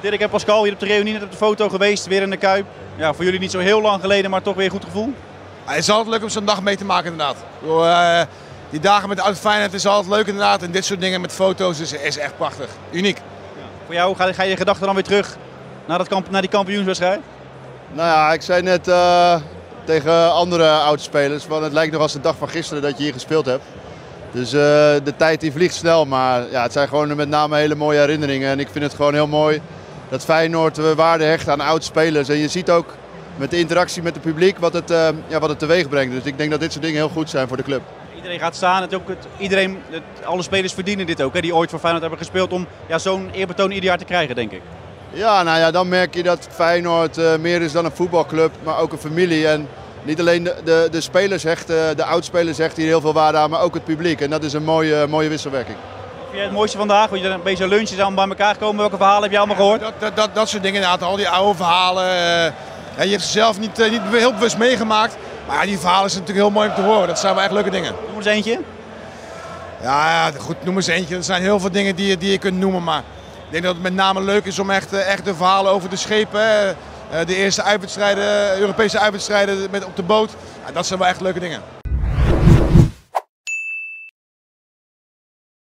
Dirk en Pascal hier op de reunie net op de foto geweest, weer in de Kuip. Ja, voor jullie niet zo heel lang geleden, maar toch weer een goed gevoel. Het is altijd leuk om zo'n dag mee te maken inderdaad. Bedoel, eh, die dagen met de oud Feyenoord is altijd leuk inderdaad. En dit soort dingen met foto's is, is echt prachtig. Uniek. Voor jou, ga, ga je gedachten dan weer terug naar, dat kamp, naar die kampioenswedstrijd? Nou ja, ik zei net eh, tegen andere oudspelers, van het lijkt nog als de dag van gisteren dat je hier gespeeld hebt. Dus eh, de tijd die vliegt snel, maar ja, het zijn gewoon met name hele mooie herinneringen. En ik vind het gewoon heel mooi dat Feyenoord eh, waarde hecht aan oudspelers. En je ziet ook met de interactie met het publiek wat het, eh, ja, wat het teweeg brengt. Dus ik denk dat dit soort dingen heel goed zijn voor de club. Iedereen gaat staan, het ook het, iedereen, het, alle spelers verdienen dit ook, hè, die ooit voor Feyenoord hebben gespeeld, om ja, zo'n eerbetoon ieder jaar te krijgen, denk ik. Ja, nou ja, dan merk je dat Feyenoord eh, meer is dan een voetbalclub, maar ook een familie. En niet alleen de, de, de spelers hechten, de oudspelers hechten hier heel veel waarde aan, maar ook het publiek. En dat is een mooie, mooie wisselwerking. Het mooiste vandaag? Hoe je een beetje lunches allemaal bij elkaar komen? Welke verhalen heb je allemaal gehoord? Dat, dat, dat, dat soort dingen inderdaad, al die oude verhalen. eh, ja, je hebt ze zelf niet, eh, niet heel bewust meegemaakt. Maar die verhalen zijn natuurlijk heel mooi om te horen. Dat zijn wel echt leuke dingen. Noem eens eentje. Ja, ja, goed, noem eens eentje. Er zijn heel veel dingen die, je- die je kunt noemen. Maar ik denk dat het met name leuk is om echt, eh, echt de verhalen over de schepen. hè, eh, De eerste uitwedstrijden, Europese uitwedstrijden met op de boot. Ja, dat zijn wel echt leuke dingen.